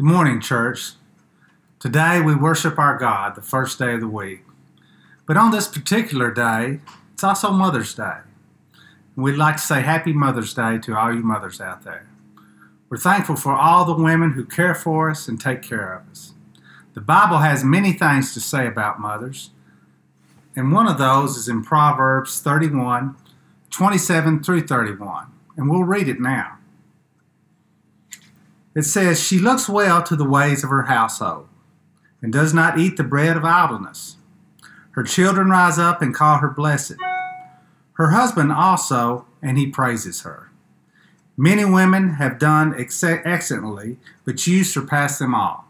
Good morning, church. Today we worship our God, the first day of the week. But on this particular day, it's also Mother's Day. And we'd like to say Happy Mother's Day to all you mothers out there. We're thankful for all the women who care for us and take care of us. The Bible has many things to say about mothers, and one of those is in Proverbs 31 27 through 31. And we'll read it now. It says, She looks well to the ways of her household, and does not eat the bread of idleness. Her children rise up and call her blessed. Her husband also, and he praises her. Many women have done excellently, but you surpass them all.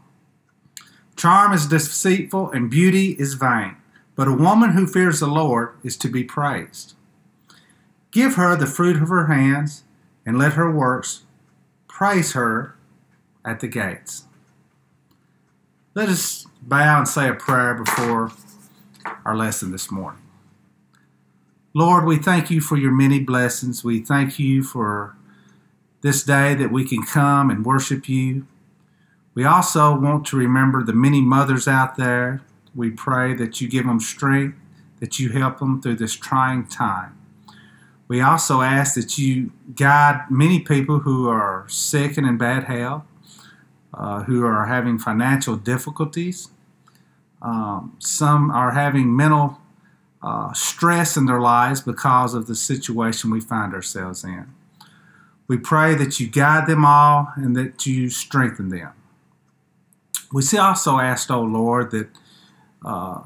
Charm is deceitful, and beauty is vain, but a woman who fears the Lord is to be praised. Give her the fruit of her hands, and let her works praise her at the gates. Let us bow and say a prayer before our lesson this morning. Lord, we thank you for your many blessings. We thank you for this day that we can come and worship you. We also want to remember the many mothers out there. We pray that you give them strength, that you help them through this trying time. We also ask that you guide many people who are sick and in bad health uh, who are having financial difficulties. Um, some are having mental uh, stress in their lives because of the situation we find ourselves in. We pray that you guide them all and that you strengthen them. We also ask, oh Lord, that uh,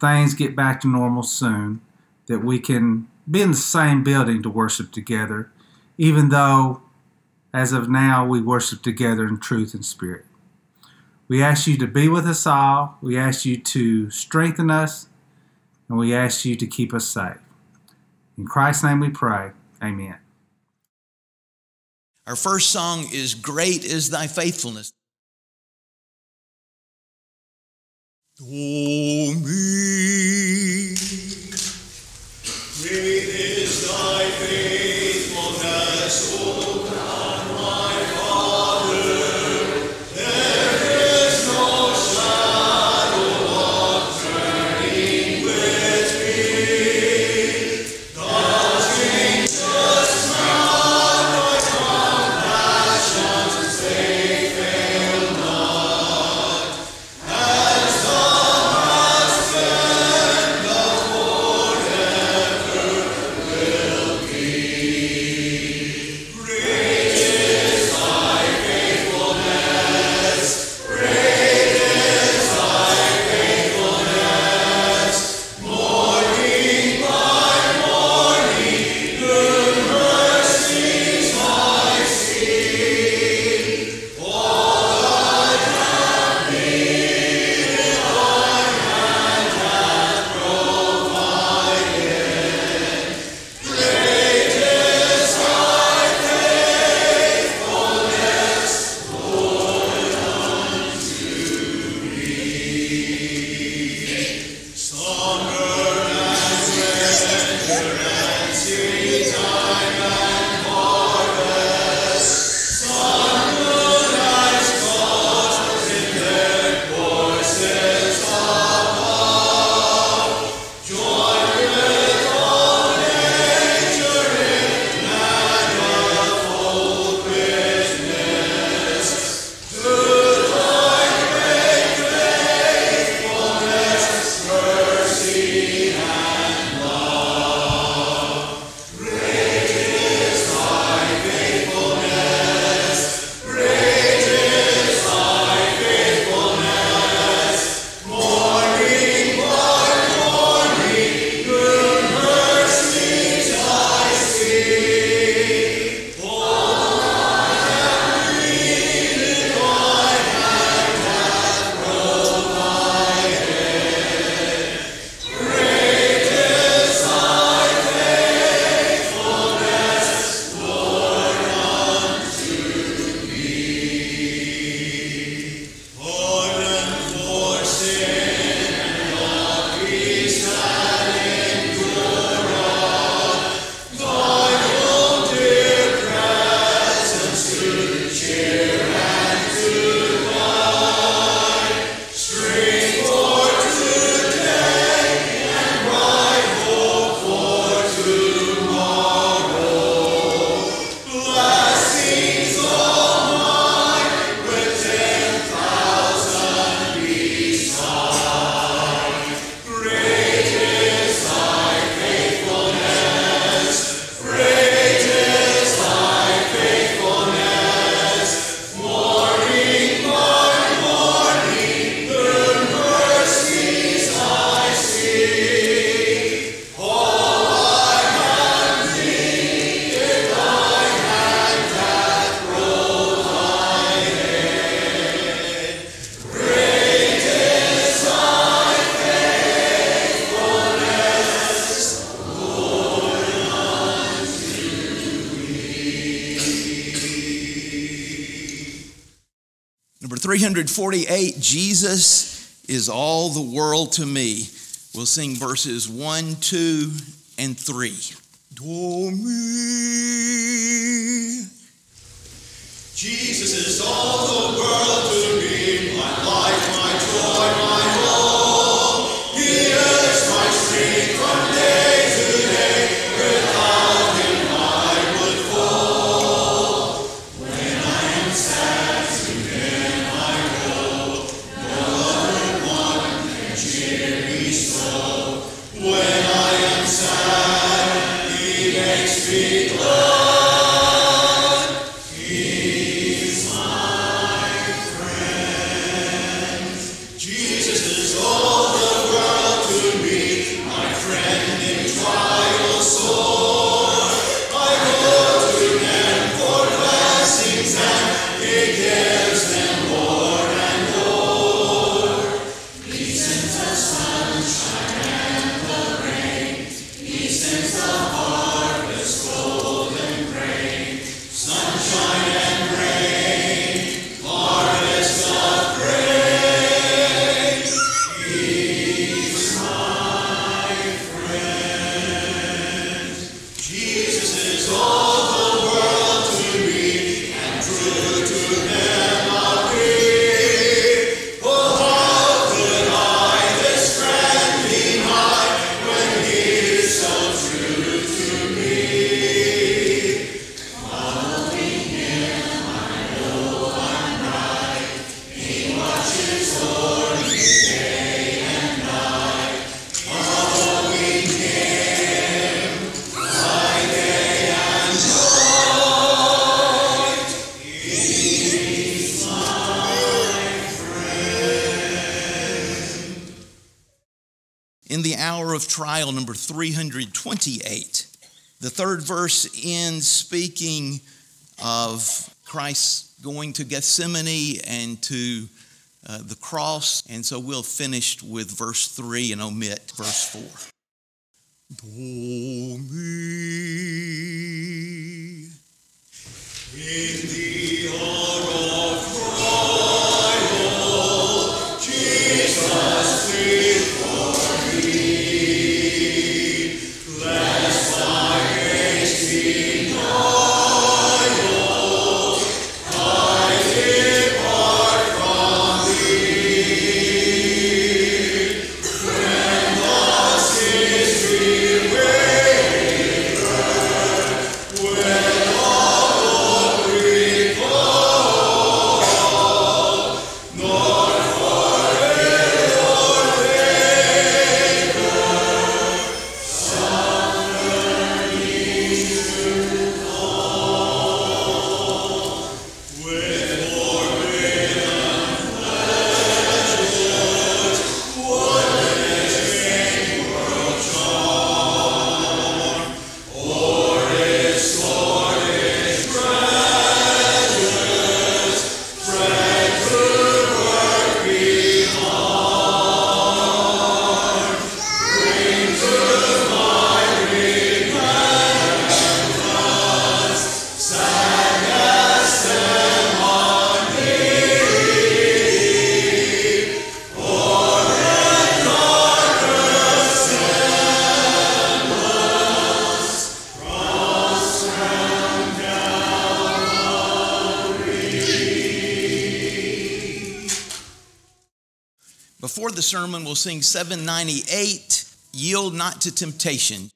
things get back to normal soon, that we can be in the same building to worship together, even though as of now, we worship together in truth and spirit. We ask you to be with us all. We ask you to strengthen us. And we ask you to keep us safe. In Christ's name we pray. Amen. Our first song is Great is Thy Faithfulness. Oh, me. Great is thy faithfulness, 348, Jesus is all the world to me. We'll sing verses 1, 2, and 3. Domi. Jesus is all the world to me, my life, my joy, my number 328. The third verse ends speaking of Christ going to Gethsemane and to uh, the cross. And so we'll finish with verse 3 and omit verse 4. Domi. we'll sing 798 Yield Not to Temptation.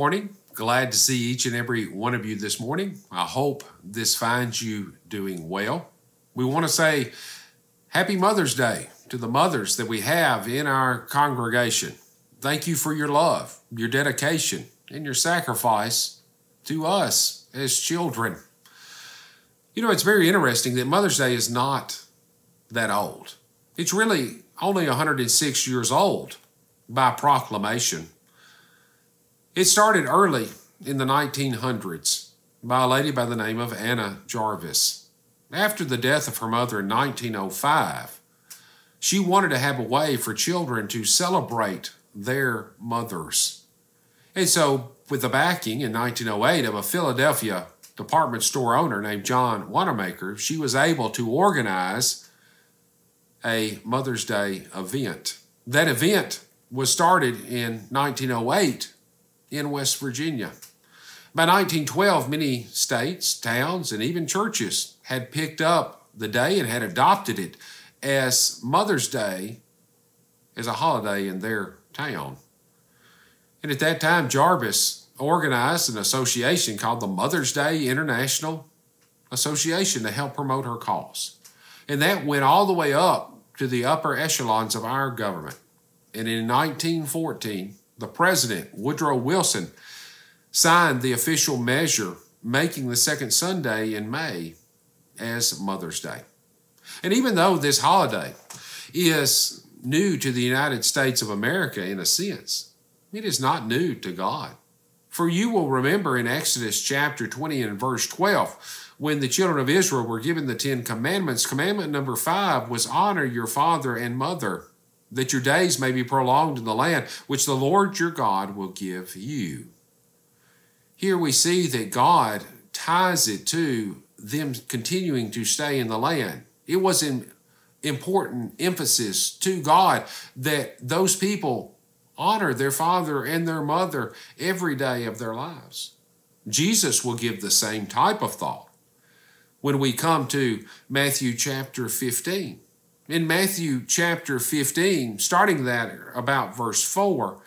Morning. Glad to see each and every one of you this morning. I hope this finds you doing well. We want to say Happy Mother's Day to the mothers that we have in our congregation. Thank you for your love, your dedication, and your sacrifice to us as children. You know, it's very interesting that Mother's Day is not that old. It's really only 106 years old by proclamation. It started early in the 1900s by a lady by the name of Anna Jarvis. After the death of her mother in 1905, she wanted to have a way for children to celebrate their mothers. And so, with the backing in 1908 of a Philadelphia department store owner named John Wanamaker, she was able to organize a Mother's Day event. That event was started in 1908 in West Virginia. By 1912, many states, towns, and even churches had picked up the day and had adopted it as Mother's Day as a holiday in their town. And at that time, Jarvis organized an association called the Mother's Day International Association to help promote her cause. And that went all the way up to the upper echelons of our government. And in 1914, the president, Woodrow Wilson, signed the official measure making the second Sunday in May as Mother's Day. And even though this holiday is new to the United States of America in a sense, it is not new to God. For you will remember in Exodus chapter 20 and verse 12, when the children of Israel were given the Ten Commandments, commandment number five was honor your father and mother, that your days may be prolonged in the land which the Lord your God will give you. Here we see that God ties it to them continuing to stay in the land. It was an important emphasis to God that those people honor their father and their mother every day of their lives. Jesus will give the same type of thought when we come to Matthew chapter 15. In Matthew chapter 15, starting that about verse 4,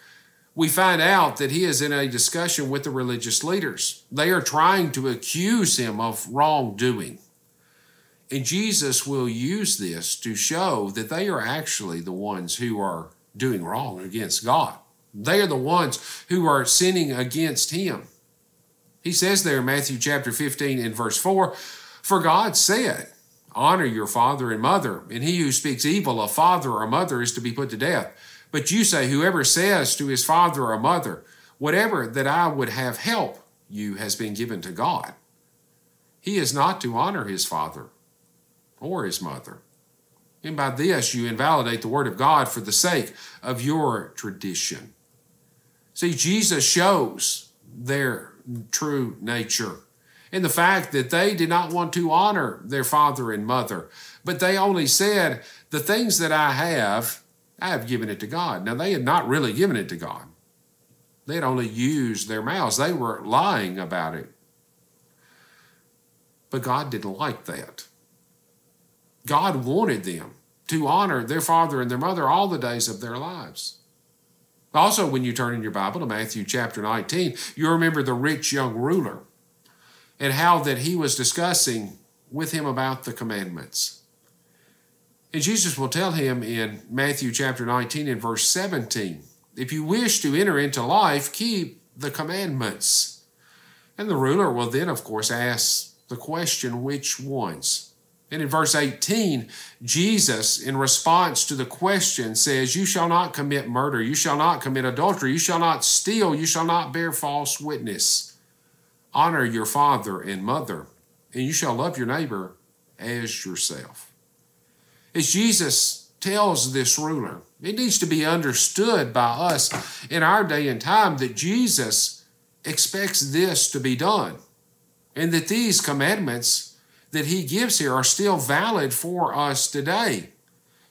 we find out that he is in a discussion with the religious leaders. They are trying to accuse him of wrongdoing. And Jesus will use this to show that they are actually the ones who are doing wrong against God. They are the ones who are sinning against him. He says there in Matthew chapter 15 in verse 4 For God said, Honor your father and mother, and he who speaks evil of father or mother is to be put to death. But you say, Whoever says to his father or mother, Whatever that I would have help you has been given to God, he is not to honor his father or his mother. And by this you invalidate the word of God for the sake of your tradition. See, Jesus shows their true nature in the fact that they did not want to honor their father and mother, but they only said, The things that I have, I have given it to God. Now, they had not really given it to God, they had only used their mouths, they were lying about it. But God didn't like that. God wanted them to honor their father and their mother all the days of their lives. Also, when you turn in your Bible to Matthew chapter 19, you remember the rich young ruler and how that he was discussing with him about the commandments. And Jesus will tell him in Matthew chapter 19 and verse 17, if you wish to enter into life, keep the commandments. And the ruler will then, of course, ask the question, which ones? And in verse 18, Jesus, in response to the question, says, You shall not commit murder, you shall not commit adultery, you shall not steal, you shall not bear false witness. Honor your father and mother, and you shall love your neighbor as yourself. As Jesus tells this ruler, it needs to be understood by us in our day and time that Jesus expects this to be done, and that these commandments that he gives here are still valid for us today.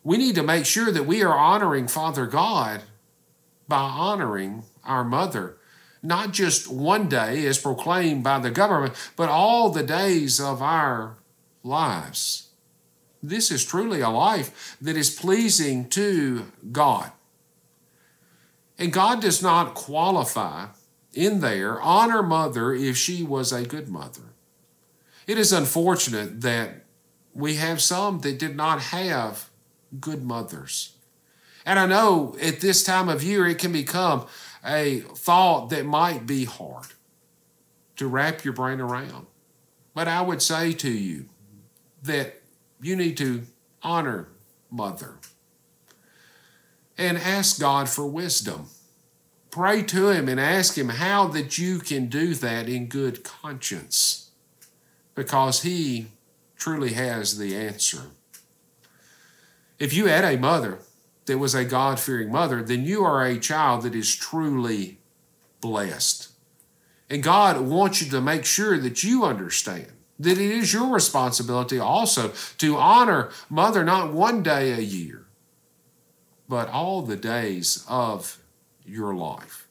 We need to make sure that we are honoring Father God by honoring our mother, not just one day as proclaimed by the government, but all the days of our lives. This is truly a life that is pleasing to God. And God does not qualify in there, honor mother if she was a good mother. It is unfortunate that we have some that did not have good mothers. And I know at this time of year it can become a thought that might be hard to wrap your brain around. But I would say to you that you need to honor mother and ask God for wisdom. Pray to Him and ask Him how that you can do that in good conscience because He truly has the answer. If you had a mother that was a God fearing mother, then you are a child that is truly blessed. And God wants you to make sure that you understand that it is your responsibility also to honor mother not one day a year, but all the days of your life.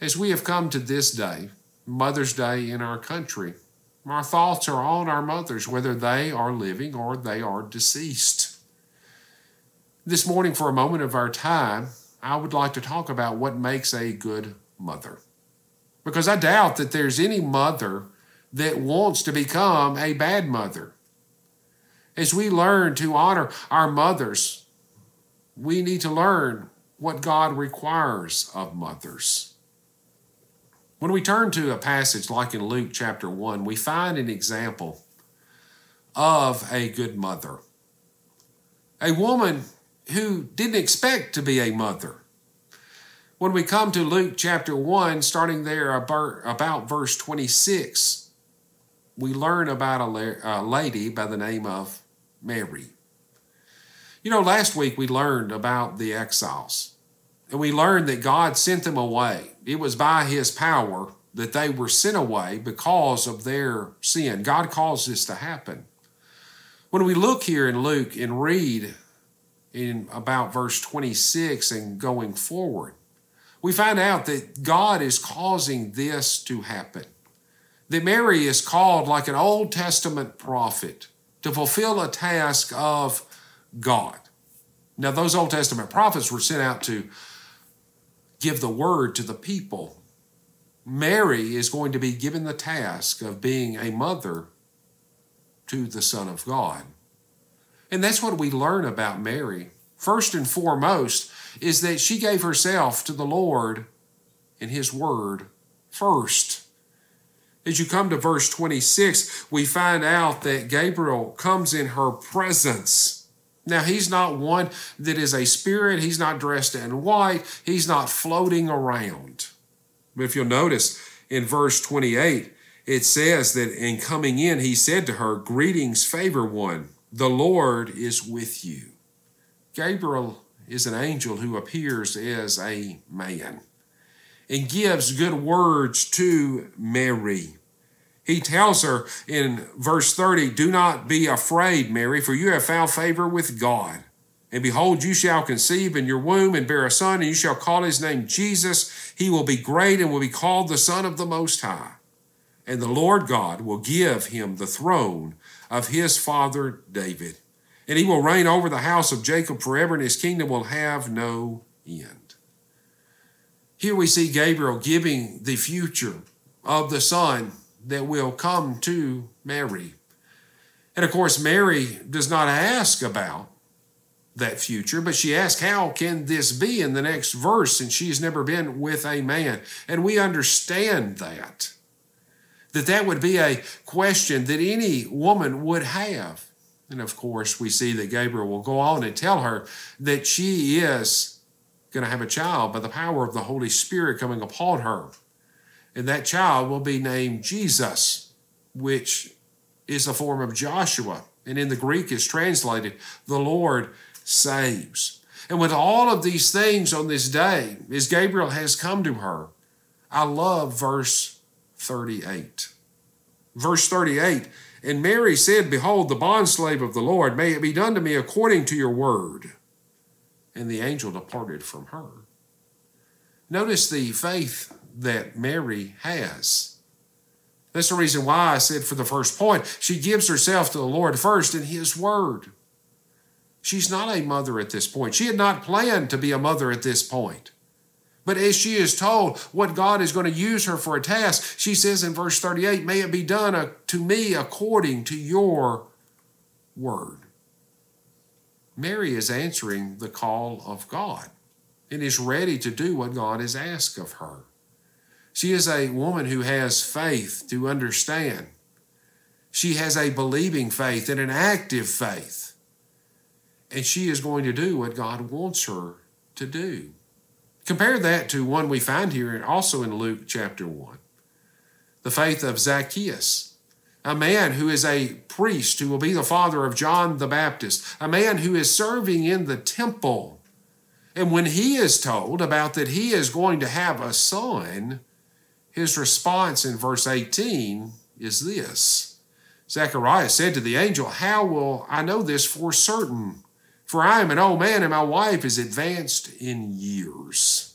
As we have come to this day, Mother's Day in our country, our thoughts are on our mothers, whether they are living or they are deceased. This morning, for a moment of our time, I would like to talk about what makes a good mother. Because I doubt that there's any mother that wants to become a bad mother. As we learn to honor our mothers, we need to learn what God requires of mothers. When we turn to a passage like in Luke chapter 1, we find an example of a good mother. A woman who didn't expect to be a mother. When we come to Luke chapter 1, starting there about verse 26, we learn about a lady by the name of Mary. You know, last week we learned about the exiles, and we learned that God sent them away. It was by His power that they were sent away because of their sin. God caused this to happen. When we look here in Luke and read in about verse 26 and going forward, we find out that God is causing this to happen. That Mary is called like an Old Testament prophet to fulfill a task of God. Now, those Old Testament prophets were sent out to give the word to the people. Mary is going to be given the task of being a mother to the Son of God. And that's what we learn about Mary. First and foremost is that she gave herself to the Lord and His Word first. As you come to verse 26, we find out that Gabriel comes in her presence. Now, he's not one that is a spirit. He's not dressed in white. He's not floating around. But if you'll notice in verse 28, it says that in coming in, he said to her, Greetings, favor one, the Lord is with you. Gabriel is an angel who appears as a man and gives good words to Mary. He tells her in verse 30 Do not be afraid, Mary, for you have found favor with God. And behold, you shall conceive in your womb and bear a son, and you shall call his name Jesus. He will be great and will be called the Son of the Most High. And the Lord God will give him the throne of his father David. And he will reign over the house of Jacob forever, and his kingdom will have no end. Here we see Gabriel giving the future of the Son that will come to Mary. And of course, Mary does not ask about that future, but she asks, How can this be in the next verse? And she's never been with a man. And we understand that. That that would be a question that any woman would have. And of course, we see that Gabriel will go on and tell her that she is going to have a child by the power of the Holy Spirit coming upon her. And that child will be named Jesus, which is a form of Joshua. And in the Greek is translated, the Lord saves. And with all of these things on this day, as Gabriel has come to her, I love verse 38. Verse 38 And Mary said, Behold, the bondslave of the Lord, may it be done to me according to your word. And the angel departed from her. Notice the faith that Mary has. That's the reason why I said for the first point, she gives herself to the Lord first in His Word. She's not a mother at this point. She had not planned to be a mother at this point. But as she is told what God is going to use her for a task, she says in verse 38, May it be done uh, to me according to your word. Mary is answering the call of God and is ready to do what God has asked of her. She is a woman who has faith to understand. She has a believing faith and an active faith. And she is going to do what God wants her to do. Compare that to one we find here also in Luke chapter 1. The faith of Zacchaeus, a man who is a priest who will be the father of John the Baptist, a man who is serving in the temple. And when he is told about that he is going to have a son, his response in verse 18 is this Zechariah said to the angel, How will I know this for certain? For I am an old man and my wife is advanced in years.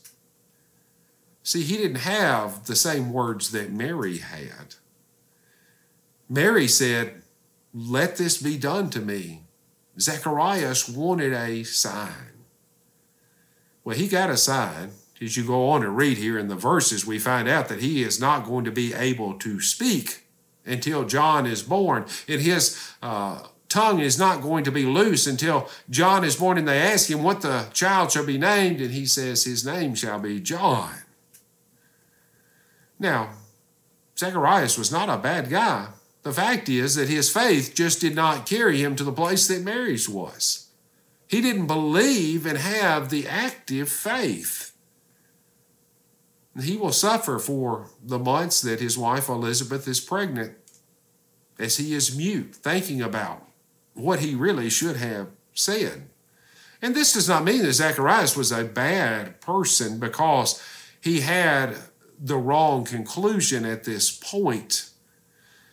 See, he didn't have the same words that Mary had. Mary said, Let this be done to me. Zacharias wanted a sign. Well, he got a sign. As you go on and read here in the verses, we find out that he is not going to be able to speak until John is born. And his uh, tongue is not going to be loose until John is born. And they ask him what the child shall be named, and he says, His name shall be John. Now, Zacharias was not a bad guy. The fact is that his faith just did not carry him to the place that Mary's was. He didn't believe and have the active faith. He will suffer for the months that his wife Elizabeth is pregnant as he is mute, thinking about what he really should have said. And this does not mean that Zacharias was a bad person because he had the wrong conclusion at this point.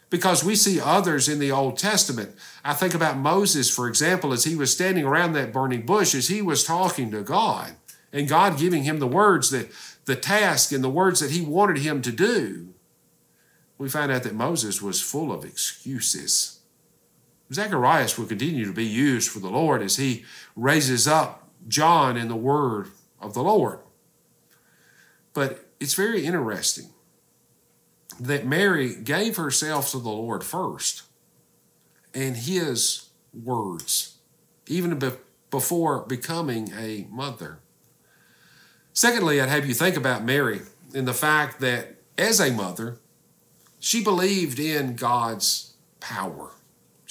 Because we see others in the Old Testament. I think about Moses, for example, as he was standing around that burning bush, as he was talking to God, and God giving him the words that the task and the words that he wanted him to do. We find out that Moses was full of excuses. Zacharias will continue to be used for the Lord as he raises up John in the word of the Lord. But it's very interesting that Mary gave herself to the Lord first and his words, even before becoming a mother. Secondly, I'd have you think about Mary in the fact that as a mother, she believed in God's power.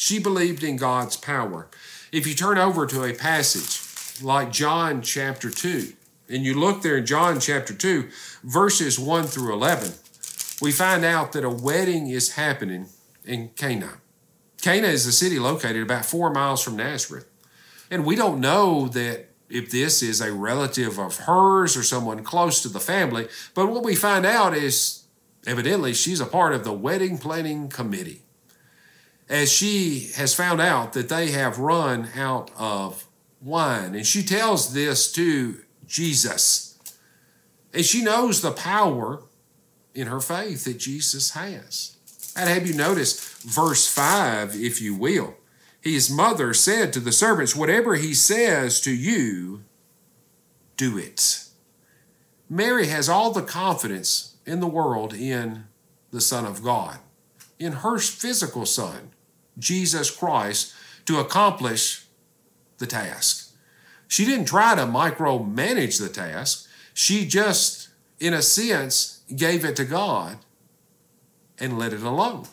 She believed in God's power. If you turn over to a passage like John chapter 2, and you look there in John chapter 2, verses 1 through 11, we find out that a wedding is happening in Cana. Cana is a city located about four miles from Nazareth. And we don't know that if this is a relative of hers or someone close to the family, but what we find out is evidently she's a part of the wedding planning committee. As she has found out that they have run out of wine, and she tells this to Jesus. And she knows the power in her faith that Jesus has. I'd have you notice verse 5, if you will. His mother said to the servants, Whatever he says to you, do it. Mary has all the confidence in the world in the Son of God, in her physical Son, Jesus Christ, to accomplish the task. She didn't try to micromanage the task. She just, in a sense, gave it to God and let it alone.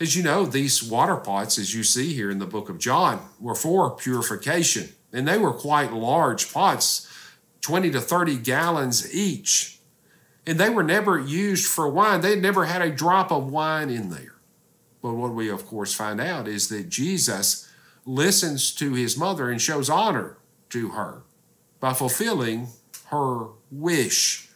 As you know, these water pots, as you see here in the book of John, were for purification, and they were quite large pots, 20 to 30 gallons each. And they were never used for wine. They never had a drop of wine in there. But what we, of course, find out is that Jesus listens to his mother and shows honor to her by fulfilling her wish.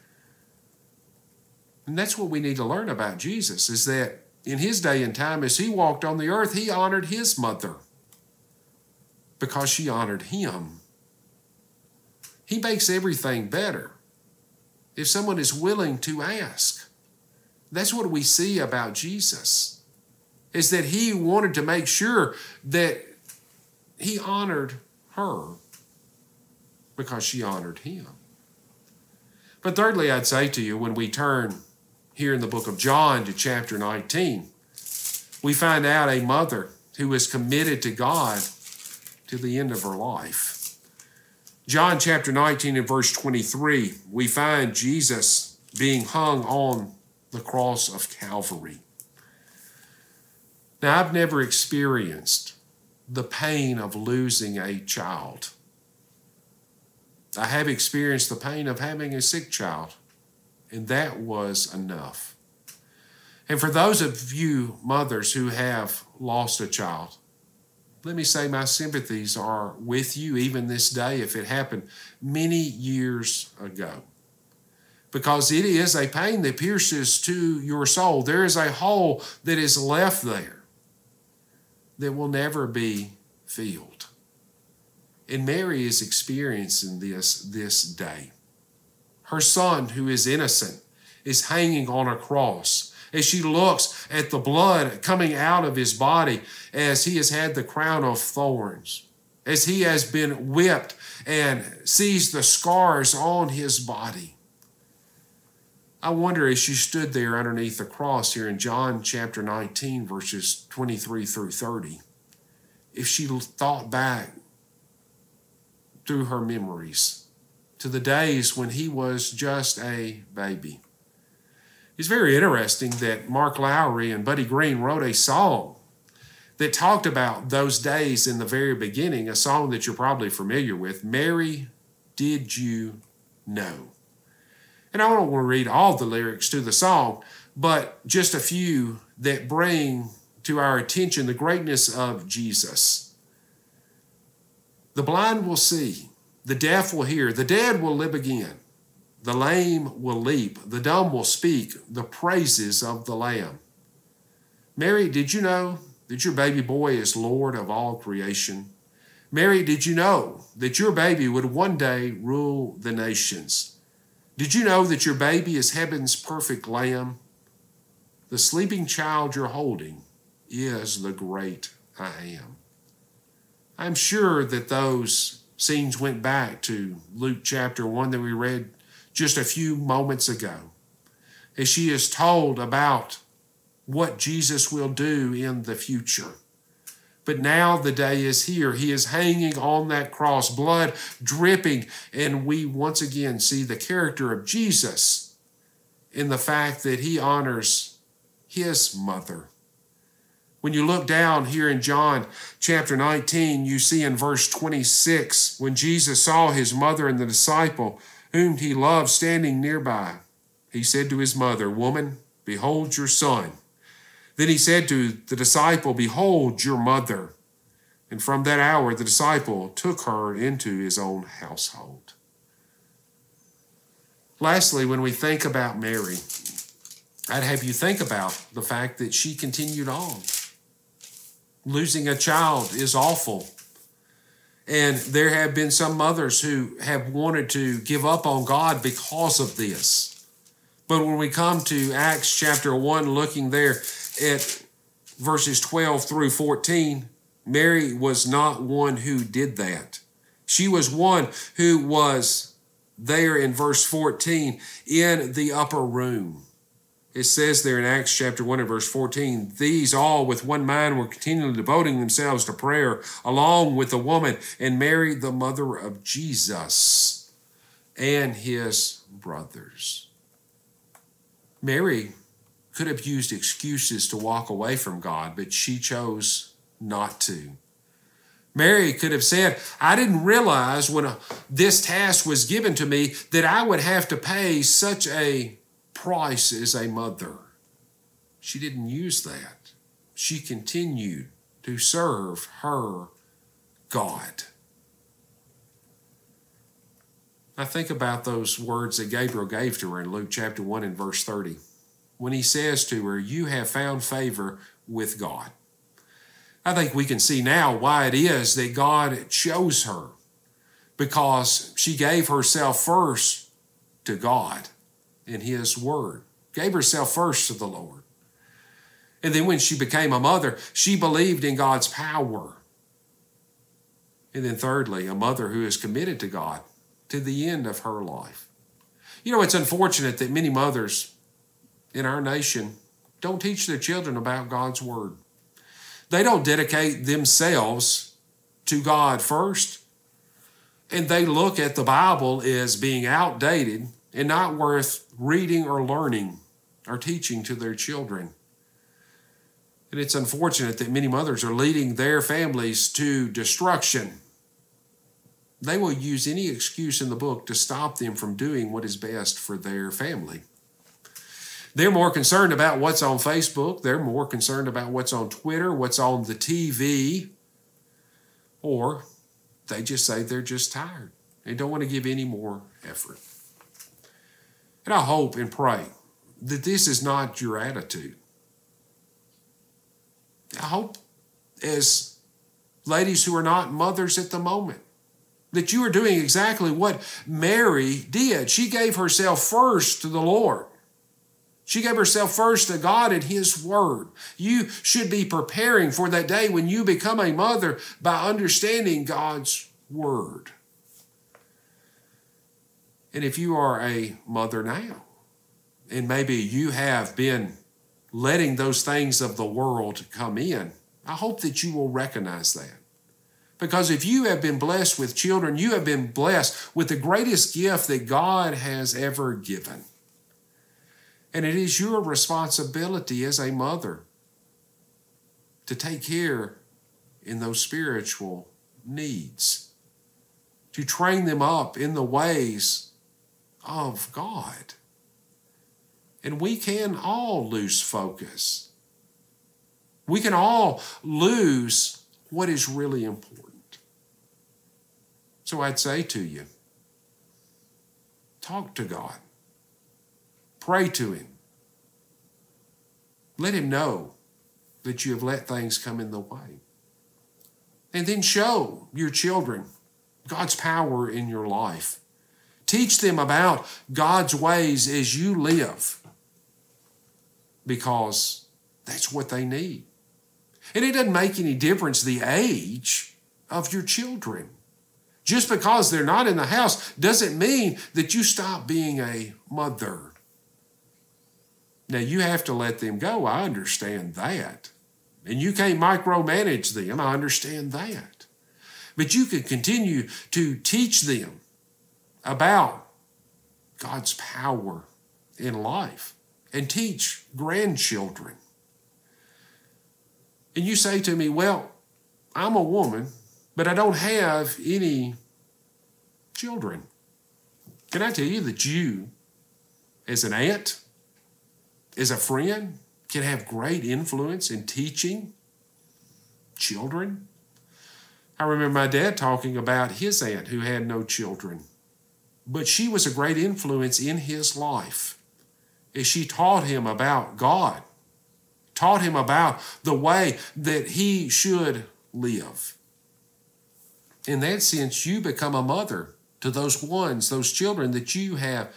And that's what we need to learn about Jesus is that in his day and time, as he walked on the earth, he honored his mother because she honored him. He makes everything better if someone is willing to ask. That's what we see about Jesus, is that he wanted to make sure that he honored her because she honored him. But thirdly, I'd say to you, when we turn here in the book of John to chapter 19, we find out a mother who is committed to God to the end of her life. John chapter 19 and verse 23, we find Jesus being hung on the cross of Calvary. Now, I've never experienced the pain of losing a child. I have experienced the pain of having a sick child, and that was enough. And for those of you mothers who have lost a child, let me say my sympathies are with you even this day if it happened many years ago. Because it is a pain that pierces to your soul. There is a hole that is left there that will never be filled. And Mary is experiencing this this day. Her son, who is innocent, is hanging on a cross as she looks at the blood coming out of his body as he has had the crown of thorns, as he has been whipped and sees the scars on his body. I wonder as she stood there underneath the cross here in John chapter 19, verses 23 through 30, if she thought back through her memories to the days when he was just a baby. It's very interesting that Mark Lowry and Buddy Green wrote a song that talked about those days in the very beginning, a song that you're probably familiar with Mary, Did You Know? And I don't want to read all the lyrics to the song, but just a few that bring to our attention the greatness of Jesus. The blind will see, the deaf will hear, the dead will live again, the lame will leap, the dumb will speak the praises of the Lamb. Mary, did you know that your baby boy is Lord of all creation? Mary, did you know that your baby would one day rule the nations? Did you know that your baby is heaven's perfect lamb? The sleeping child you're holding is the great I am. I'm sure that those scenes went back to Luke chapter 1 that we read just a few moments ago, as she is told about what Jesus will do in the future. But now the day is here. He is hanging on that cross, blood dripping, and we once again see the character of Jesus in the fact that he honors his mother. When you look down here in John chapter 19, you see in verse 26 when Jesus saw his mother and the disciple whom he loved standing nearby, he said to his mother, Woman, behold your son. Then he said to the disciple, Behold your mother. And from that hour, the disciple took her into his own household. Lastly, when we think about Mary, I'd have you think about the fact that she continued on. Losing a child is awful. And there have been some mothers who have wanted to give up on God because of this. But when we come to Acts chapter 1, looking there at verses 12 through 14, Mary was not one who did that. She was one who was there in verse 14 in the upper room. It says there in Acts chapter 1 and verse 14, these all with one mind were continually devoting themselves to prayer, along with the woman and Mary, the mother of Jesus, and his brothers. Mary could have used excuses to walk away from God, but she chose not to. Mary could have said, I didn't realize when a, this task was given to me that I would have to pay such a price as a mother. She didn't use that. She continued to serve her God. I think about those words that Gabriel gave to her in Luke chapter 1 and verse 30 when he says to her, You have found favor with God. I think we can see now why it is that God chose her because she gave herself first to God in His Word, gave herself first to the Lord. And then when she became a mother, she believed in God's power. And then, thirdly, a mother who is committed to God to the end of her life. You know, it's unfortunate that many mothers in our nation don't teach their children about God's Word. They don't dedicate themselves to God first, and they look at the Bible as being outdated and not worth reading or learning or teaching to their children. And it's unfortunate that many mothers are leading their families to destruction. They will use any excuse in the book to stop them from doing what is best for their family. They're more concerned about what's on Facebook. They're more concerned about what's on Twitter, what's on the TV. Or they just say they're just tired. They don't want to give any more effort. And I hope and pray that this is not your attitude. I hope, as ladies who are not mothers at the moment, that you are doing exactly what Mary did. She gave herself first to the Lord. She gave herself first to God and His Word. You should be preparing for that day when you become a mother by understanding God's Word. And if you are a mother now, and maybe you have been letting those things of the world come in, I hope that you will recognize that. Because if you have been blessed with children, you have been blessed with the greatest gift that God has ever given. And it is your responsibility as a mother to take care in those spiritual needs, to train them up in the ways of God. And we can all lose focus. We can all lose what is really important. So I'd say to you talk to God, pray to Him, let Him know that you have let things come in the way. And then show your children God's power in your life. Teach them about God's ways as you live because that's what they need. And it doesn't make any difference the age of your children. Just because they're not in the house doesn't mean that you stop being a mother. Now, you have to let them go. I understand that. And you can't micromanage them. I understand that. But you can continue to teach them about God's power in life and teach grandchildren. And you say to me, Well, I'm a woman, but I don't have any children. Can I tell you that you, as an aunt, as a friend, can have great influence in teaching children? I remember my dad talking about his aunt who had no children, but she was a great influence in his life as she taught him about God, taught him about the way that he should live. In that sense, you become a mother to those ones, those children that you have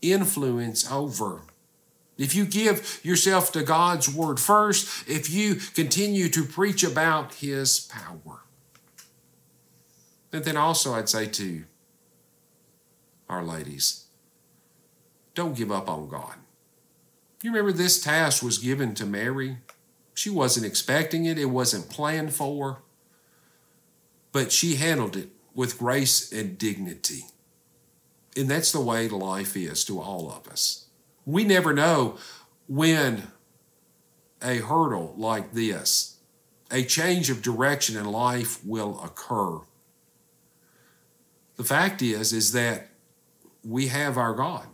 influence over. If you give yourself to God's word first, if you continue to preach about his power. And then also, I'd say to our ladies, don't give up on God. You remember this task was given to Mary? She wasn't expecting it, it wasn't planned for, but she handled it with grace and dignity. And that's the way life is to all of us. We never know when a hurdle like this, a change of direction in life will occur. The fact is is that we have our God.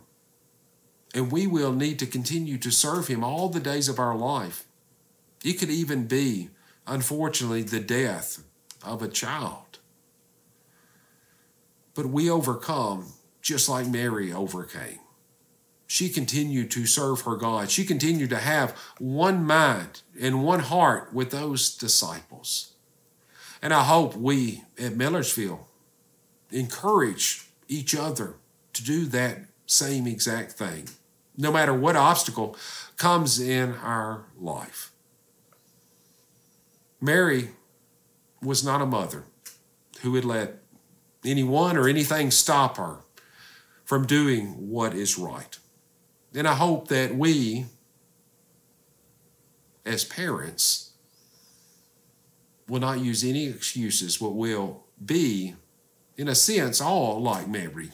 And we will need to continue to serve him all the days of our life. It could even be, unfortunately, the death of a child. But we overcome just like Mary overcame. She continued to serve her God. She continued to have one mind and one heart with those disciples. And I hope we at Millersville encourage each other to do that same exact thing, no matter what obstacle comes in our life. Mary was not a mother who would let anyone or anything stop her from doing what is right. And I hope that we, as parents, will not use any excuses, but will be, in a sense, all like Mary,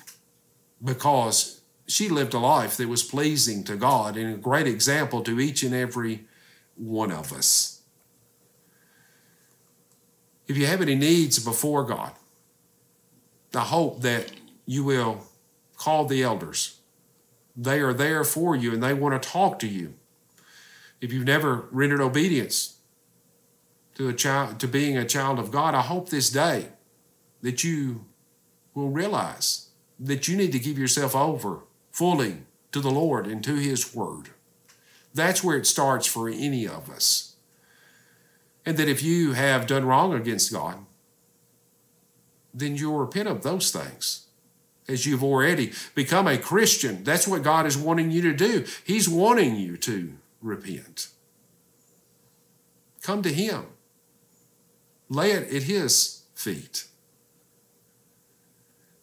because she lived a life that was pleasing to God and a great example to each and every one of us. If you have any needs before God, I hope that you will call the elders. They are there for you and they want to talk to you. If you've never rendered obedience to a child to being a child of God, I hope this day that you will realize that you need to give yourself over fully to the Lord and to his word. That's where it starts for any of us. And that if you have done wrong against God, then you'll repent of those things as you've already become a Christian. That's what God is wanting you to do. He's wanting you to repent. Come to Him, lay it at His feet.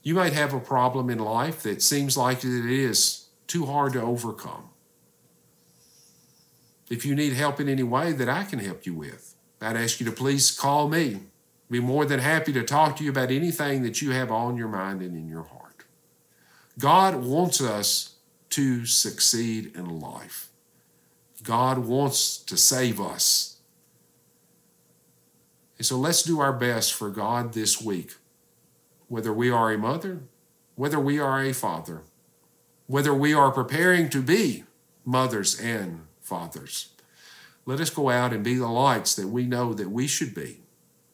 You might have a problem in life that seems like it is too hard to overcome. If you need help in any way that I can help you with, I'd ask you to please call me. Be more than happy to talk to you about anything that you have on your mind and in your heart. God wants us to succeed in life. God wants to save us. And so let's do our best for God this week, whether we are a mother, whether we are a father, whether we are preparing to be mothers and fathers. Let us go out and be the lights that we know that we should be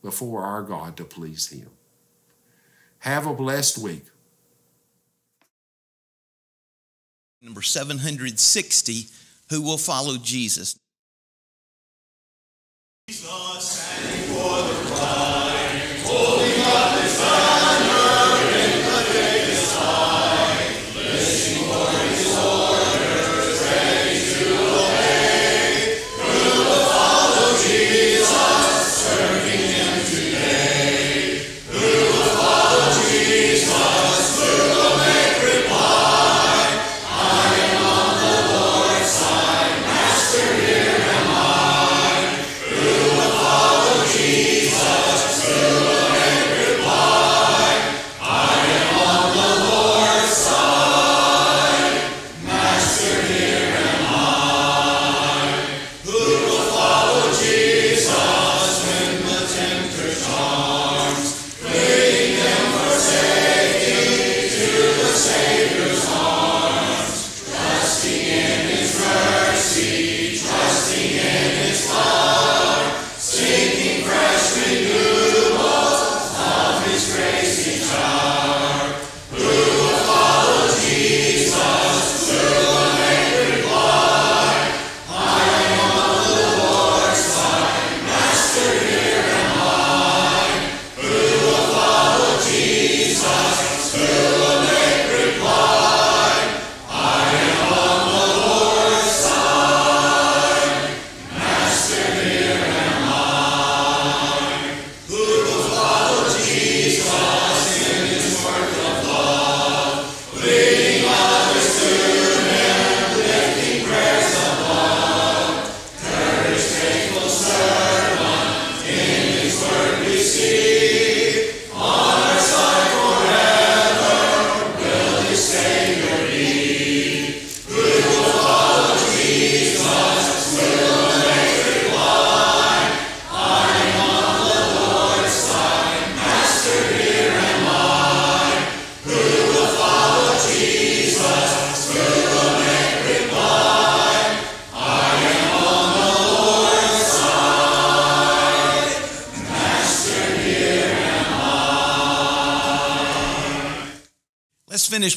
before our God to please Him. Have a blessed week. Number 760, who will follow Jesus.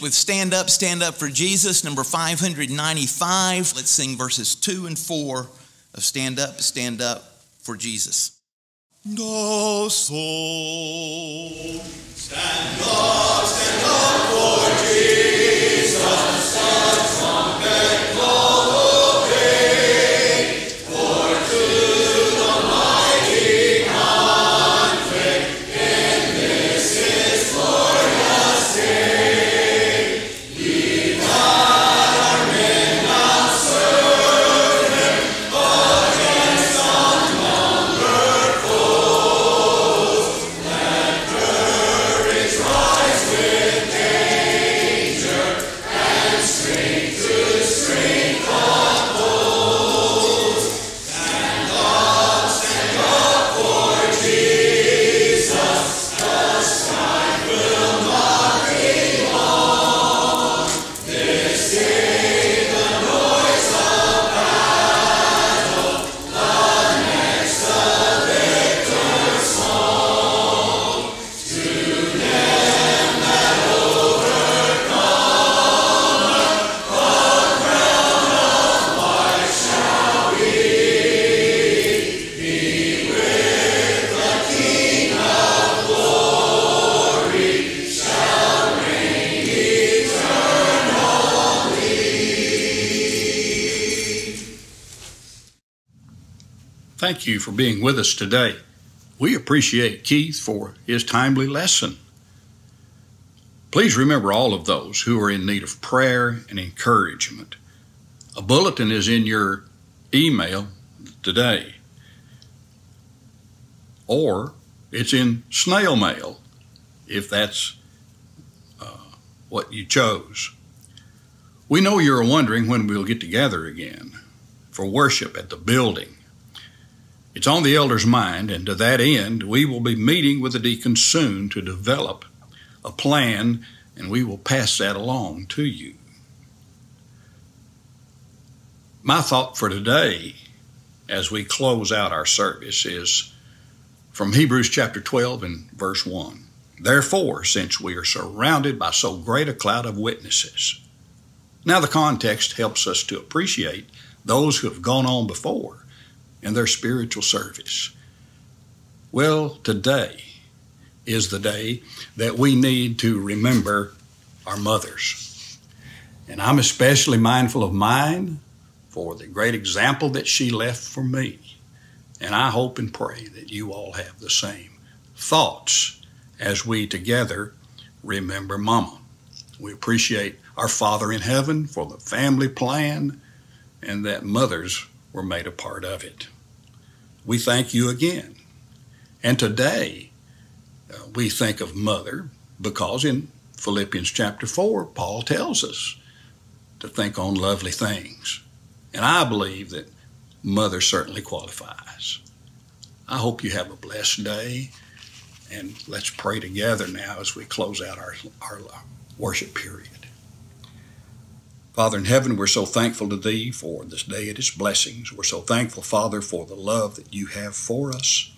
With Stand Up, Stand Up for Jesus, number 595. Let's sing verses 2 and 4 of Stand Up, Stand Up for Jesus. The soul. Stand up, stand up for Jesus. You for being with us today. We appreciate Keith for his timely lesson. Please remember all of those who are in need of prayer and encouragement. A bulletin is in your email today, or it's in snail mail if that's uh, what you chose. We know you're wondering when we'll get together again for worship at the building. It's on the elder's mind, and to that end, we will be meeting with the deacons soon to develop a plan, and we will pass that along to you. My thought for today, as we close out our service, is from Hebrews chapter 12 and verse 1. Therefore, since we are surrounded by so great a cloud of witnesses, now the context helps us to appreciate those who have gone on before in their spiritual service. Well, today is the day that we need to remember our mothers. And I'm especially mindful of mine for the great example that she left for me. And I hope and pray that you all have the same thoughts as we together remember Mama. We appreciate our Father in heaven for the family plan and that mothers were made a part of it. We thank you again. And today, uh, we think of mother because in Philippians chapter 4, Paul tells us to think on lovely things. And I believe that mother certainly qualifies. I hope you have a blessed day. And let's pray together now as we close out our, our worship period. Father in heaven, we're so thankful to Thee for this day and its blessings. We're so thankful, Father, for the love that you have for us.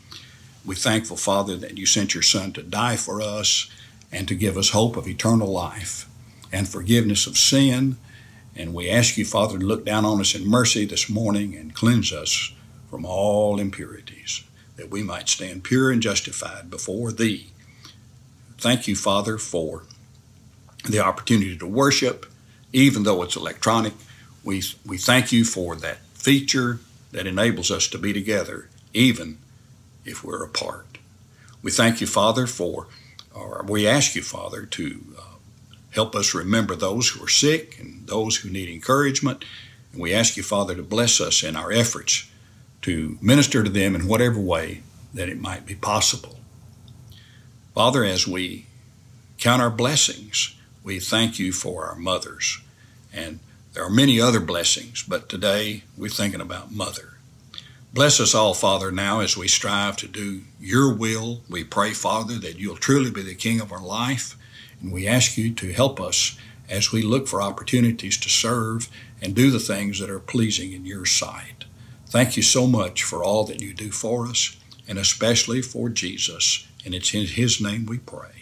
We're thankful, Father, that you sent your Son to die for us and to give us hope of eternal life and forgiveness of sin. And we ask you, Father, to look down on us in mercy this morning and cleanse us from all impurities, that we might stand pure and justified before Thee. Thank you, Father, for the opportunity to worship even though it's electronic. We, we thank you for that feature that enables us to be together, even if we're apart. We thank you, Father, for, or we ask you, Father, to uh, help us remember those who are sick and those who need encouragement. And we ask you, Father, to bless us in our efforts to minister to them in whatever way that it might be possible. Father, as we count our blessings, we thank you for our mothers. And there are many other blessings, but today we're thinking about mother. Bless us all, Father, now as we strive to do your will. We pray, Father, that you'll truly be the King of our life. And we ask you to help us as we look for opportunities to serve and do the things that are pleasing in your sight. Thank you so much for all that you do for us, and especially for Jesus. And it's in his name we pray.